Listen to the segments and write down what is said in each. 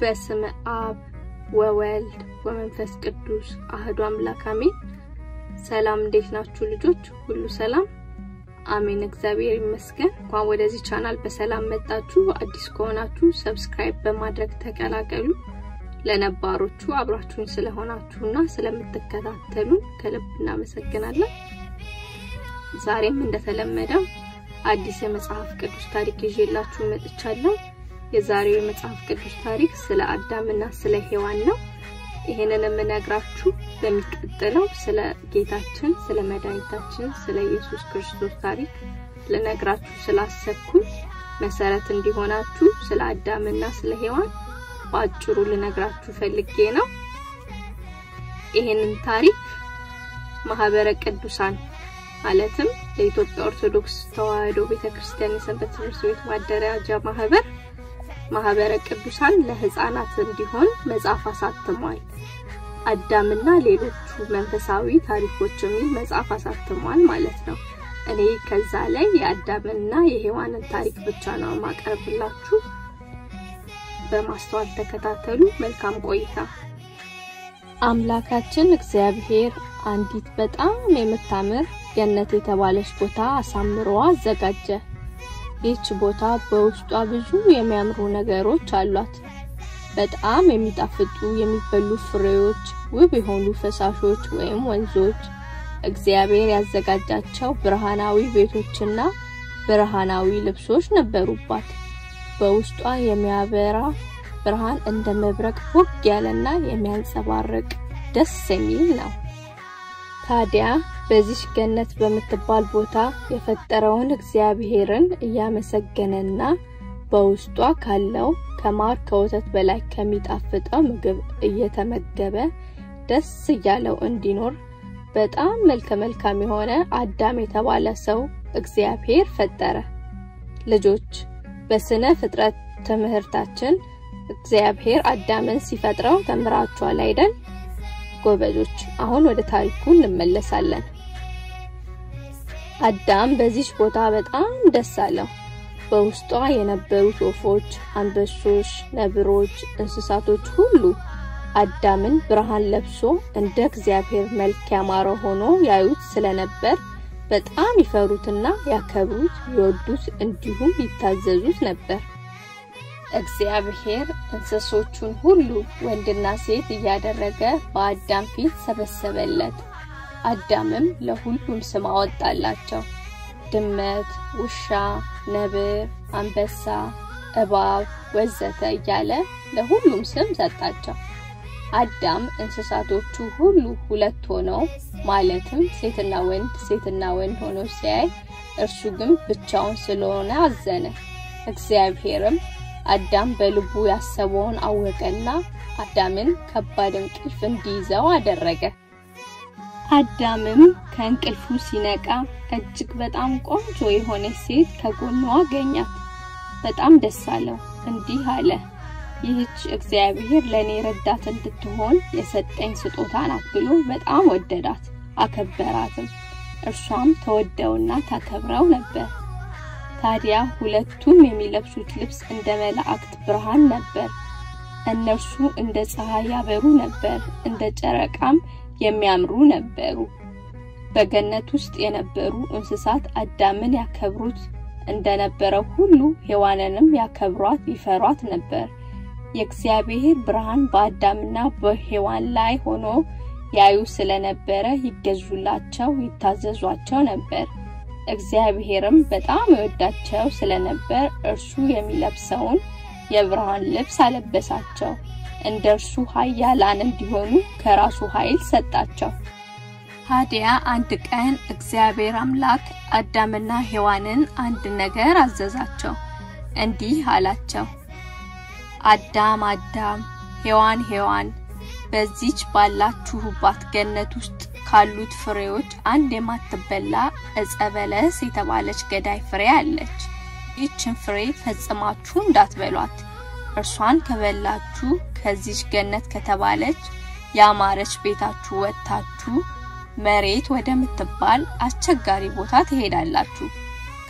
በስመ አብ ወወልድ ወመንፈስ ቅዱስ አህዱ አምላክ አሜን። ሰላም እንዴት ናችሁ ልጆች? ሁሉ ሰላም አሜን። እግዚአብሔር ይመስገን። እንኳን ወደዚህ ቻናል በሰላም መጣችሁ። አዲስ ከሆናችሁ subscribe በማድረግ ተቀላቀሉ። ለነባሮቹ አብራችሁን ስለሆናችሁና ስለምትከታተሉ ከልብ እናመሰግናለን። ዛሬም እንደተለመደው አዲስ የመጽሐፍ ቅዱስ ታሪክ ይዤላችሁ መጥቻለሁ። የዛሬው የመጽሐፍ ቅዱስ ታሪክ ስለ አዳምና ስለ ሔዋን ነው። ይሄንን የምነግራችሁ በሚቀጥለው ስለ ጌታችን ስለ መድኃኒታችን ስለ ኢየሱስ ክርስቶስ ታሪክ ልነግራችሁ ስላሰብኩኝ መሰረት እንዲሆናችሁ ስለ አዳምና ስለ ሔዋን በአጭሩ ልነግራችሁ ፈልጌ ነው። ይሄንን ታሪክ ማህበረ ቅዱሳን ማለትም የኢትዮጵያ ኦርቶዶክስ ተዋሕዶ ቤተክርስቲያን የሰንበት ትምህርት ቤት ማደራጃ ማህበር ማህበረ ቅዱሳን ለህፃናት እንዲሆን መጽሐፍ አሳትሟል። አዳምና ሌሎቹ መንፈሳዊ ታሪኮች የሚል መጽሐፍ አሳትሟል ማለት ነው። እኔ ከዛ ላይ የአዳምና የሔዋንን ታሪክ ብቻ ነው ማቀርብላችሁ። በማስተዋል ተከታተሉ። መልካም ቆይታ። አምላካችን እግዚአብሔር አንዲት በጣም የምታምር ገነት የተባለች ቦታ አሳምሮ አዘጋጀ። ይህች ቦታ በውስጧ ብዙ የሚያምሩ ነገሮች አሏት። በጣም የሚጣፍጡ የሚበሉ ፍሬዎች፣ ውብ የሆኑ ፈሳሾች ወይም ወንዞች፣ እግዚአብሔር ያዘጋጃቸው ብርሃናዊ ቤቶችና ብርሃናዊ ልብሶች ነበሩባት። በውስጧ የሚያበራ ብርሃን እንደ መብረቅ ቦግ ያለና የሚያንጸባርቅ ደስ የሚል ነው። ታዲያ በዚህ ገነት በምትባል ቦታ የፈጠረውን እግዚአብሔርን እያመሰገነና በውስጧ ካለው ከማር ከወተት በላይ ከሚጣፍጠው ምግብ እየተመገበ ደስ እያለው እንዲኖር በጣም መልከ መልካም የሆነ አዳም የተባለ ሰው እግዚአብሔር ፈጠረ። ልጆች በስነ ፍጥረት ትምህርታችን እግዚአብሔር አዳምን ሲፈጥረው ተምራችኋል አይደል? ጎበዞች፣ አሁን ወደ ታሪኩ እንመለሳለን። አዳም በዚች ቦታ በጣም ደስ አለው። በውስጧ የነበሩት ወፎች፣ አንበሶች፣ ነብሮች፣ እንስሳቶች ሁሉ አዳምን ብርሃን ለብሶ እንደ እግዚአብሔር መልክ ያማረ ሆኖ ያዩት ስለነበር በጣም ይፈሩትና ያከብሩት፣ ይወዱት እንዲሁም ይታዘዙት ነበር። እግዚአብሔር እንስሶቹን ሁሉ ወንድና ሴት እያደረገ በአዳም ፊት ሰበሰበለት። አዳምም ለሁሉም ስም አወጣላቸው። ድመት፣ ውሻ፣ ነብር፣ አንበሳ፣ እባብ ወዘተ እያለ ለሁሉም ስም ሰጣቸው። አዳም እንስሳቶቹ ሁሉ ሁለት ሆነው ማለትም ሴትና ወንድ ሴትና ወንድ ሆነው ሲያይ እርሱ ግን ብቻውን ስለሆነ አዘነ። እግዚአብሔርም አዳም በልቡ ያሰበውን አወቀና አዳምን ከባድ እንቅልፍ እንዲይዘው አደረገ። አዳምም ከእንቅልፉ ሲነቃ እጅግ በጣም ቆንጆ የሆነች ሴት ከጎኗ አገኛት። በጣም ደስ አለው። እንዲህ አለ፣ ይህች እግዚአብሔር ለእኔ ረዳት እንድትሆን የሰጠኝ ስጦታ ናት ብሎ በጣም ወደዳት፣ አከበራትም። እርሷም ተወደውና ታከብረው ነበር። ታዲያ ሁለቱም የሚለብሱት ልብስ እንደ መላእክት ብርሃን ነበር። እነርሱ እንደ ፀሐይ ያበሩ ነበር፣ እንደ ጨረቃም የሚያምሩ ነበሩ። በገነት ውስጥ የነበሩ እንስሳት አዳምን ያከብሩት እንደነበረው ሁሉ ሔዋንንም ያከብሯት ይፈሯት ነበር። የእግዚአብሔር ብርሃን በአዳምና በሔዋን ላይ ሆኖ ያዩ ስለነበረ ይገዙላቸው፣ ይታዘዟቸው ነበር። እግዚአብሔርም በጣም ይወዳቸው ስለነበር እርሱ የሚለብሰውን የብርሃን ልብስ አለበሳቸው። እንደ እርሱ ኃያላን እንዲሆኑ ከራሱ ኃይል ሰጣቸው። ታዲያ አንድ ቀን እግዚአብሔር አምላክ አዳምና ሔዋንን አንድ ነገር አዘዛቸው። እንዲህ አላቸው፣ አዳም አዳም፣ ሔዋን ሔዋን፣ በዚች ባላችሁባት ገነት ውስጥ ካሉት ፍሬዎች አንድ የማትበላ ዕፀ በለስ የተባለች ገዳይ ፍሬ አለች። ይህችን ፍሬ ፈጽማችሁ እንዳትበሏት። እርሷን ከበላችሁ ከዚች ገነት ከተባለች ያማረች ቤታችሁ ወጥታችሁ መሬት ወደምትባል አስቸጋሪ ቦታ ትሄዳላችሁ።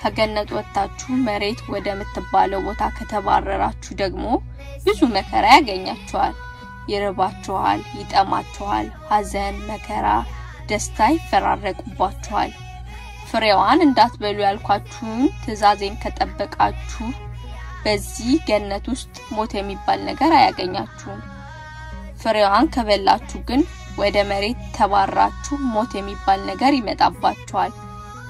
ከገነት ወጥታችሁ መሬት ወደምትባለው ቦታ ከተባረራችሁ ደግሞ ብዙ መከራ ያገኛችኋል። ይርባችኋል፣ ይጠማችኋል፣ ሐዘን፣ መከራ፣ ደስታ ይፈራረቁባችኋል። ፍሬዋን እንዳትበሉ ያልኳችሁን ትእዛዜን ከጠበቃችሁ በዚህ ገነት ውስጥ ሞት የሚባል ነገር አያገኛችሁም። ፍሬዋን ከበላችሁ ግን ወደ መሬት ተባራችሁ ሞት የሚባል ነገር ይመጣባችኋል።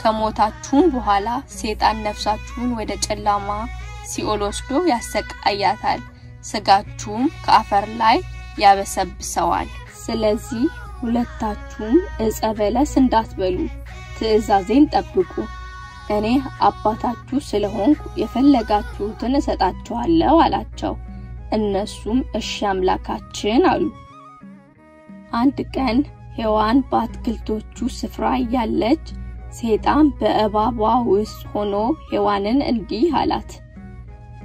ከሞታችሁም በኋላ ሰይጣን ነፍሳችሁን ወደ ጨለማ ሲኦል ወስዶ ያሰቃያታል፣ ስጋችሁም ከአፈር ላይ ያበሰብሰዋል። ስለዚህ ሁለታችሁም ዕፀ በለስ እንዳትበሉ ትእዛዜን ጠብቁ። እኔ አባታችሁ ስለሆንኩ የፈለጋችሁትን እሰጣችኋለሁ አላቸው። እነሱም እሺ አምላካችን አሉ። አንድ ቀን ሔዋን በአትክልቶቹ ስፍራ እያለች ሰይጣን በእባቧ ውስጥ ሆኖ ሔዋንን እንዲህ አላት፣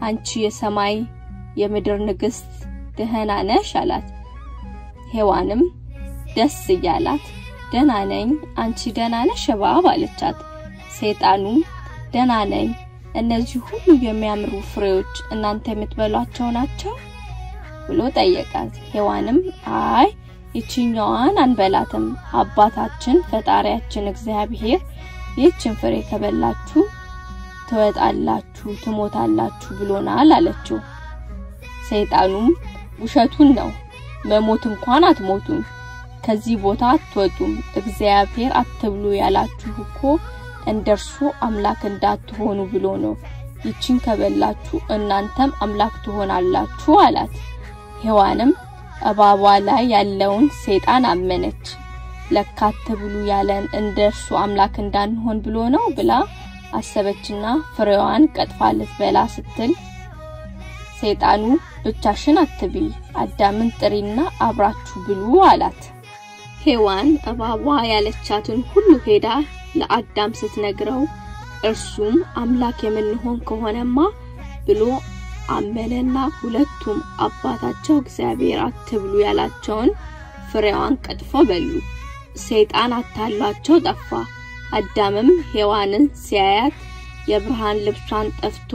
አንቺ የሰማይ የምድር ንግሥት ደህና ነሽ አላት። ሔዋንም ደስ እያላት ደህና ነኝ፣ አንቺ ደህና ነሽ እባብ አለቻት። ሰይጣኑም ደህና ነኝ፣ እነዚህ ሁሉ የሚያምሩ ፍሬዎች እናንተ የምትበሏቸው ናቸው ብሎ ጠየቃት። ሔዋንም አይ ይችኛዋን አንበላትም፣ አባታችን ፈጣሪያችን እግዚአብሔር ይህችን ፍሬ ከበላችሁ ትወጣላችሁ፣ ትሞታላችሁ ብሎናል አለችው። ሰይጣኑም ውሸቱን ነው፣ መሞት እንኳን አትሞቱም፣ ከዚህ ቦታ አትወጡም። እግዚአብሔር አትብሉ ያላችሁ እኮ እንደርሱ አምላክ እንዳትሆኑ ብሎ ነው። ይችን ከበላችሁ እናንተም አምላክ ትሆናላችሁ አላት። ሔዋንም እባቧ ላይ ያለውን ሰይጣን አመነች። ለካ አትብሉ ያለን እንደርሱ አምላክ እንዳንሆን ብሎ ነው ብላ አሰበችና ፍሬዋን ቀጥፋ ልትበላ ስትል ሰይጣኑ ብቻሽን አትቢ፣ አዳምን ጥሪና አብራችሁ ብሉ አላት። ሔዋን እባቧ ያለቻትን ሁሉ ሄዳ ለአዳም ስትነግረው እርሱም አምላክ የምንሆን ከሆነማ ብሎ አመነና ሁለቱም አባታቸው እግዚአብሔር አትብሉ ያላቸውን ፍሬዋን ቀጥፎ በሉ። ሰይጣን አታሏቸው ጠፋ። አዳምም ሔዋንን ሲያያት የብርሃን ልብሷን ጠፍቶ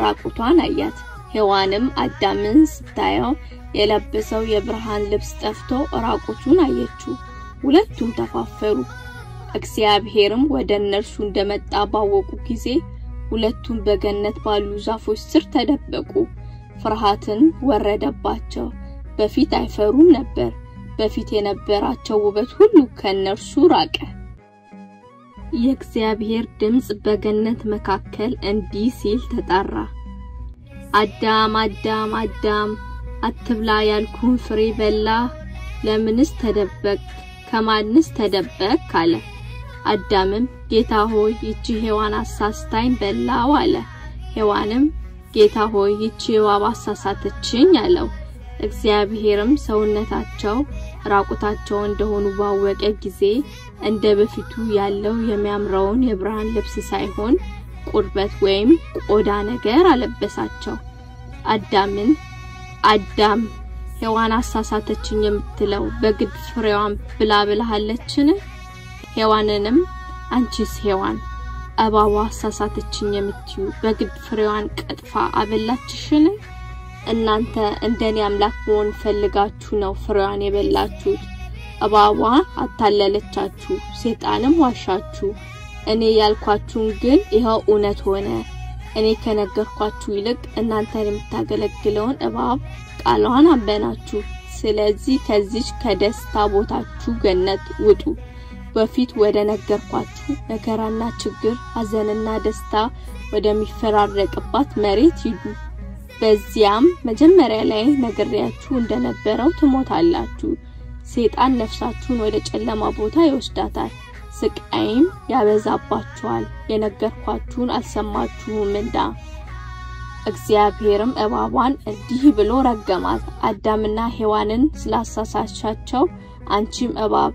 ራቁቷን አያት። ሔዋንም አዳምን ስታየው የለበሰው የብርሃን ልብስ ጠፍቶ ራቁቱን አየችው። ሁለቱም ተፋፈሩ። እግዚአብሔርም ወደ እነርሱ እንደመጣ ባወቁ ጊዜ ሁለቱም በገነት ባሉ ዛፎች ስር ተደበቁ። ፍርሃትን ወረደባቸው። በፊት አይፈሩም ነበር። በፊት የነበራቸው ውበት ሁሉ ከነርሱ ራቀ። የእግዚአብሔር ድምጽ በገነት መካከል እንዲህ ሲል ተጣራ። አዳም አዳም አዳም አትብላ ያልኩን ፍሬ በላ። ለምንስ ተደበቅ? ከማንስ ተደበቅ? አለ። አዳምም ጌታ ሆይ ይቺ ሔዋን አሳስታኝ በላው አለ። ሔዋንም ጌታ ሆይ ይቺ እባብ አሳሳተችኝ አለው። እግዚአብሔርም ሰውነታቸው ራቁታቸው እንደሆኑ ባወቀ ጊዜ እንደ በፊቱ ያለው የሚያምረውን የብርሃን ልብስ ሳይሆን ቁርበት ወይም ቆዳ ነገር አለበሳቸው። አዳምን አዳም ሔዋን አሳሳተችኝ የምትለው በግድ ፍሬዋን ብላ ብለሃለችን? ሔዋንንም አንቺስ ሔዋን እባቧ አሳሳተችኝ የምትዩ በግድ ፍሬዋን ቀጥፋ አበላችሽን? እናንተ እንደኔ አምላክ መሆን ፈልጋችሁ ነው ፍሬዋን የበላችሁት። እባቧ አታለለቻችሁ፣ ሰይጣንም ዋሻችሁ። እኔ ያልኳችሁን ግን ይኸው እውነት ሆነ። እኔ ከነገርኳችሁ ይልቅ እናንተን የምታገለግለውን እባብ ቃሏን አመናችሁ። ስለዚህ ከዚች ከደስታ ቦታችሁ ገነት ውጡ። በፊት ወደ ነገርኳችሁ መከራና ችግር፣ ሐዘንና ደስታ ወደሚፈራረቅባት መሬት ሂዱ። በዚያም መጀመሪያ ላይ ነግሬያችሁ እንደነበረው ትሞታላችሁ። ሰይጣን ነፍሳችሁን ወደ ጨለማ ቦታ ይወስዳታል፣ ስቃይም ያበዛባችኋል። የነገርኳችሁን አልሰማችሁም እንዳ እግዚአብሔርም እባቧን እንዲህ ብሎ ረገማት፣ አዳምና ሔዋንን ስላሳሳቻቸው አንቺም እባብ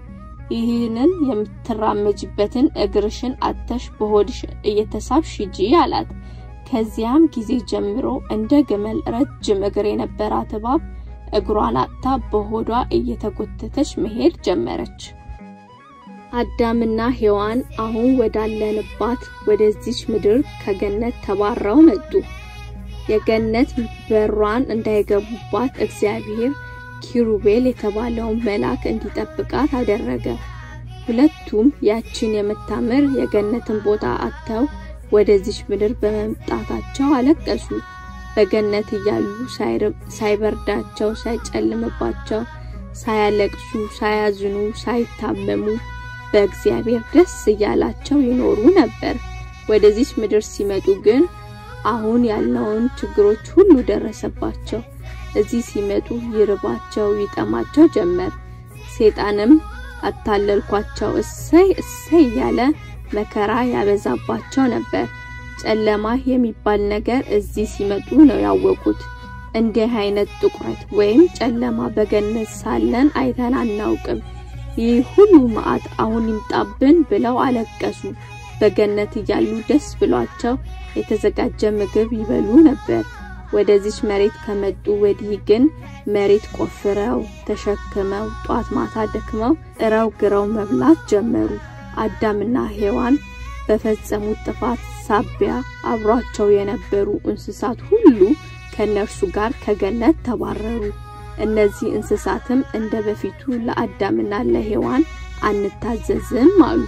ይህንን የምትራመጅበትን እግርሽን አተሽ በሆድሽ እየተሳብሽ ሂጂ አላት። ከዚያም ጊዜ ጀምሮ እንደ ግመል ረጅም እግር የነበራት እባብ እግሯን አጥታ በሆዷ እየተጎተተች መሄድ ጀመረች። አዳምና ሔዋን አሁን ወዳለንባት ወደዚች ምድር ከገነት ተባረው መጡ። የገነት በሯን እንዳይገቡባት እግዚአብሔር ኪሩቤል የተባለውን መልአክ እንዲጠብቃት አደረገ። ሁለቱም ያችን የምታምር የገነትን ቦታ አጥተው ወደዚች ምድር በመምጣታቸው አለቀሱ። በገነት እያሉ ሳይበርዳቸው፣ ሳይጨልምባቸው፣ ሳያለቅሱ፣ ሳያዝኑ፣ ሳይታመሙ በእግዚአብሔር ደስ እያላቸው ይኖሩ ነበር። ወደዚች ምድር ሲመጡ ግን አሁን ያልነውን ችግሮች ሁሉ ደረሰባቸው። እዚህ ሲመጡ ይርባቸው፣ ይጠማቸው ጀመር። ሴጣንም አታለልኳቸው እሰይ እሰይ እያለ መከራ ያበዛባቸው ነበር። ጨለማ የሚባል ነገር እዚህ ሲመጡ ነው ያወቁት። እንዲህ አይነት ጥቁረት ወይም ጨለማ በገነት ሳለን አይተን አናውቅም። ይህ ሁሉ መዓት አሁን ይምጣብን ብለው አለቀሱ። በገነት እያሉ ደስ ብሏቸው የተዘጋጀ ምግብ ይበሉ ነበር። ወደዚች መሬት ከመጡ ወዲህ ግን መሬት ቆፍረው ተሸክመው ጧት ማታ ደክመው እረው ግረው መብላት ጀመሩ። አዳምና ሔዋን በፈጸሙት ጥፋት ሳቢያ አብሯቸው የነበሩ እንስሳት ሁሉ ከነርሱ ጋር ከገነት ተባረሩ። እነዚህ እንስሳትም እንደ በፊቱ ለአዳምና ለሔዋን አንታዘዝም አሉ።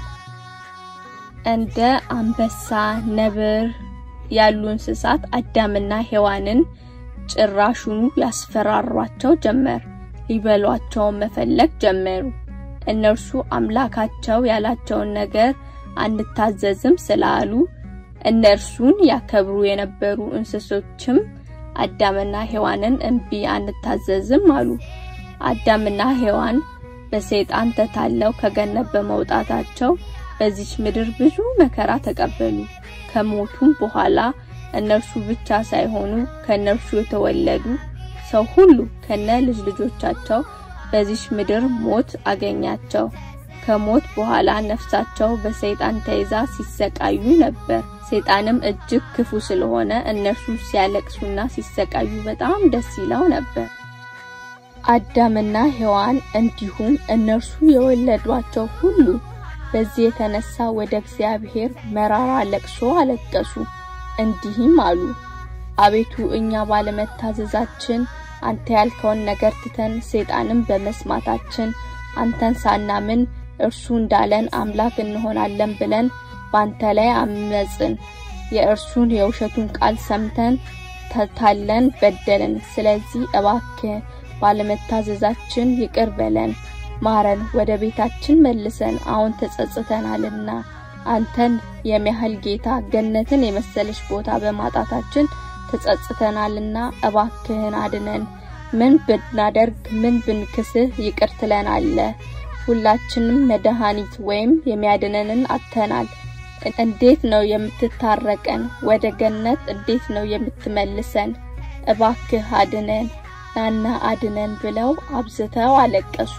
እንደ አንበሳ፣ ነብር ያሉ እንስሳት አዳምና ሔዋንን ጭራሹኑ ያስፈራሯቸው ጀመር። ሊበሏቸው መፈለግ ጀመሩ። እነርሱ አምላካቸው ያላቸውን ነገር አንታዘዝም ስላሉ እነርሱን ያከብሩ የነበሩ እንስሶችም አዳምና ሔዋንን እምቢ አንታዘዝም አሉ። አዳምና ሔዋን በሰይጣን ተታለው ከገነት በመውጣታቸው በዚች ምድር ብዙ መከራ ተቀበሉ። ከሞቱም በኋላ እነርሱ ብቻ ሳይሆኑ ከነርሱ የተወለዱ ሰው ሁሉ ከነ ልጅ ልጆቻቸው በዚች ምድር ሞት አገኛቸው። ከሞት በኋላ ነፍሳቸው በሰይጣን ተይዛ ሲሰቃዩ ነበር። ሰይጣንም እጅግ ክፉ ስለሆነ እነርሱ ሲያለቅሱና ሲሰቃዩ በጣም ደስ ይለው ነበር። አዳምና ሔዋን እንዲሁም እነርሱ የወለዷቸው ሁሉ በዚህ የተነሳ ወደ እግዚአብሔር መራራ ለቅሶ አለቀሱ። እንዲህም አሉ፣ አቤቱ እኛ ባለመታዘዛችን አንተ ያልከውን ነገር ትተን ሰይጣንን በመስማታችን አንተን ሳናምን እርሱ እንዳለን አምላክ እንሆናለን ብለን ባንተ ላይ አመጽን። የእርሱን የውሸቱን ቃል ሰምተን ተታለን በደልን። ስለዚህ እባክህ ባለመታዘዛችን ይቅር በለን፣ ማረን፣ ወደ ቤታችን መልሰን። አሁን ተጸጽተናልና አንተን የሚያህል ጌታ ገነትን የመሰለች ቦታ በማጣታችን ተጸጽተናልና እባክህን አድነን። ምን ብናደርግ ምን ብንክስህ ይቅር ትለናለህ? ሁላችንም መድኃኒት ወይም የሚያድነንን አጥተናል። እንዴት ነው የምትታረቀን? ወደ ገነት እንዴት ነው የምትመልሰን? እባክህ አድነን፣ ናና አድነን ብለው አብዝተው አለቀሱ።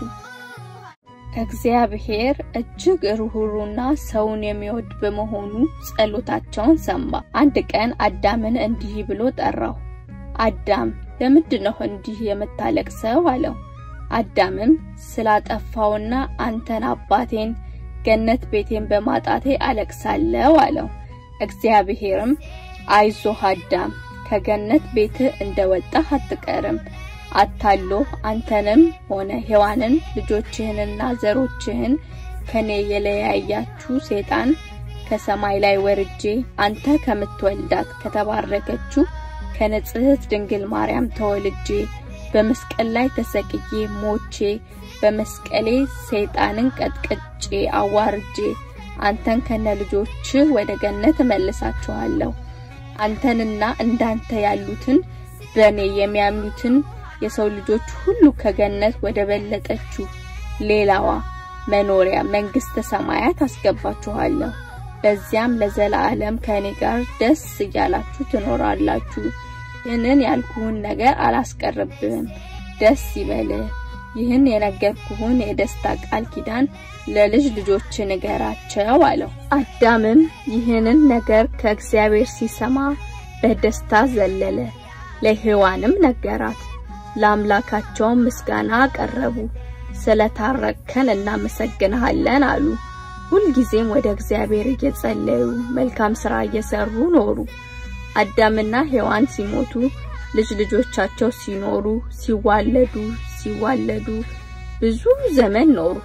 እግዚአብሔር እጅግ ርኅሩህና ሰውን የሚወድ በመሆኑ ጸሎታቸውን ሰማ። አንድ ቀን አዳምን እንዲህ ብሎ ጠራው። አዳም ለምንድን ነው እንዲህ የምታለቅሰው? አለው። አዳምም ስላጠፋውና አንተን አባቴን ገነት ቤቴን በማጣቴ አለቅሳለሁ አለው። እግዚአብሔርም አይዞህ አዳም ከገነት ቤትህ እንደወጣህ አትቀርም አታሎ አንተንም ሆነ ሔዋንን ልጆችህንና ዘሮችህን ከኔ የለያያችሁ ሰይጣን ከሰማይ ላይ ወርጄ አንተ ከምትወልዳት ከተባረከችው ከንጽሕት ድንግል ማርያም ተወልጄ በመስቀል ላይ ተሰቅዬ ሞቼ በመስቀሌ ሰይጣንን ቀጥቅጬ አዋርጄ አንተን ከነ ልጆችህ ወደ ገነት እመልሳችኋለሁ። አንተንና እንዳንተ ያሉትን በእኔ የሚያምኑትን የሰው ልጆች ሁሉ ከገነት ወደ በለጠችው ሌላዋ መኖሪያ መንግስተ ሰማያት አስገባችኋለሁ። በዚያም ለዘላለም ከእኔ ጋር ደስ እያላችሁ ትኖራላችሁ። ይህንን ያልኩህን ነገር አላስቀርብህም። ደስ ይበልህ። ይህን የነገርኩህን የደስታ ቃል ኪዳን ለልጅ ልጆች ንገራቸው አለው። አዳምም ይህንን ነገር ከእግዚአብሔር ሲሰማ በደስታ ዘለለ። ለሔዋንም ነገራት። ለአምላካቸውም ምስጋና አቀረቡ። ስለታረቅከን እናመሰግንሃለን አሉ። ሁልጊዜም ወደ እግዚአብሔር እየጸለዩ መልካም ሥራ እየሰሩ ኖሩ። አዳምና ሔዋን ሲሞቱ ልጅ ልጆቻቸው ሲኖሩ ሲዋለዱ ሲዋለዱ ብዙ ዘመን ኖሩ።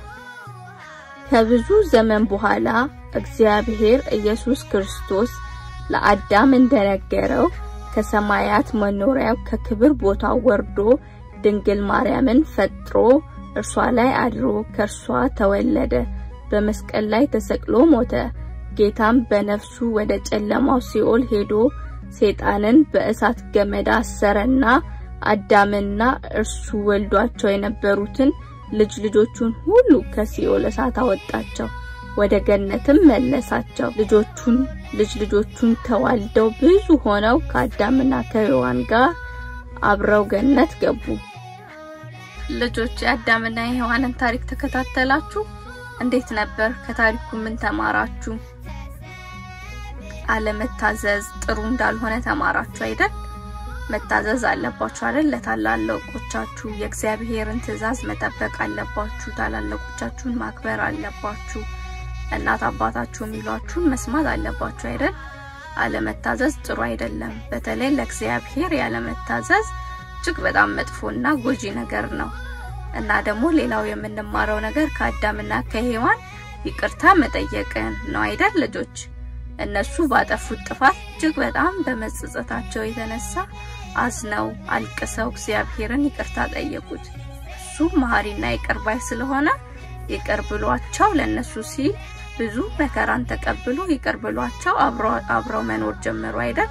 ከብዙ ዘመን በኋላ እግዚአብሔር ኢየሱስ ክርስቶስ ለአዳም እንደነገረው ከሰማያት መኖሪያው ከክብር ቦታው ወርዶ ድንግል ማርያምን ፈጥሮ እርሷ ላይ አድሮ ከእርሷ ተወለደ። በመስቀል ላይ ተሰቅሎ ሞተ። ጌታም በነፍሱ ወደ ጨለማው ሲኦል ሄዶ ሰይጣንን በእሳት ገመድ አሰረና አዳምና እርሱ ወልዷቸው የነበሩትን ልጅ ልጆቹን ሁሉ ከሲኦል እሳት አወጣቸው፣ ወደ ገነትም መለሳቸው። ልጆቹን ልጅ ልጆቹን ተዋልደው ብዙ ሆነው ከአዳምና ከሔዋን ጋር አብረው ገነት ገቡ። ልጆች የአዳምና የሔዋንን ታሪክ ተከታተላችሁ? እንዴት ነበር? ከታሪኩ ምን ተማራችሁ? አለመታዘዝ ጥሩ እንዳልሆነ ተማራችሁ አይደል? መታዘዝ አለባችሁ አይደል? ለታላላቆቻችሁ የእግዚአብሔርን ትእዛዝ መጠበቅ አለባችሁ። ታላላቆቻችሁን ማክበር አለባችሁ። እናት አባታችሁ የሚሏችሁን መስማት አለባችሁ አይደል? አለመታዘዝ ጥሩ አይደለም። በተለይ ለእግዚአብሔር ያለመታዘዝ እጅግ በጣም መጥፎና ጎጂ ነገር ነው እና ደግሞ ሌላው የምንማረው ነገር ከአዳምና ከሔዋን ይቅርታ መጠየቅን ነው አይደል ልጆች? እነሱ ባጠፉት ጥፋት እጅግ በጣም በመጸጸታቸው የተነሳ አዝነው አልቅሰው እግዚአብሔርን ይቅርታ ጠየቁት። እሱ መሐሪና ይቅር ባይ ስለሆነ ይቅር ብሏቸው ለነሱ ሲል ብዙ መከራን ተቀብሎ ይቅር ብሏቸው አብረው መኖር ጀመሩ አይደል?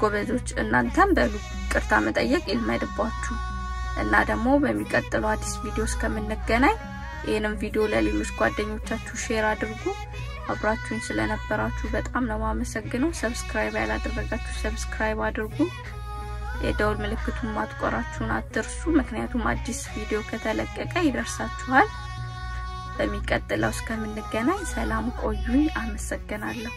ጎበዞች እናንተም በሉ ይቅርታ መጠየቅ ይልመድባችሁ እና ደግሞ በሚቀጥለው አዲስ ቪዲዮ እስከምንገናኝ ይህንም ቪዲዮ ለሌሎች ጓደኞቻችሁ share አድርጉ። አብራችሁኝ ስለነበራችሁ በጣም ነው ማመሰግነው። subscribe ያላደረጋችሁ subscribe አድርጉ። የደውል ምልክቱን ማጥቆራችሁን አትርሱ፣ ምክንያቱም አዲስ ቪዲዮ ከተለቀቀ ይደርሳችኋል። በሚቀጥለው እስከምንገናኝ ሰላም ቆዩኝ። አመሰግናለሁ።